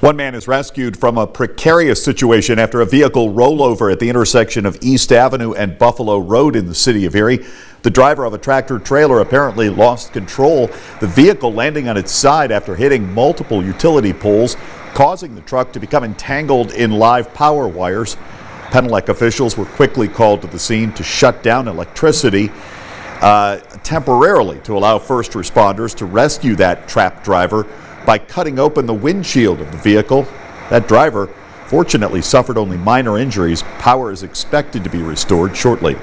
One man is rescued from a precarious situation after a vehicle rollover at the intersection of East Avenue and Buffalo Road in the city of Erie. The driver of a tractor trailer apparently lost control, the vehicle landing on its side after hitting multiple utility poles, causing the truck to become entangled in live power wires. Penelec officials were quickly called to the scene to shut down electricity uh, temporarily to allow first responders to rescue that trapped driver by cutting open the windshield of the vehicle. That driver fortunately suffered only minor injuries. Power is expected to be restored shortly.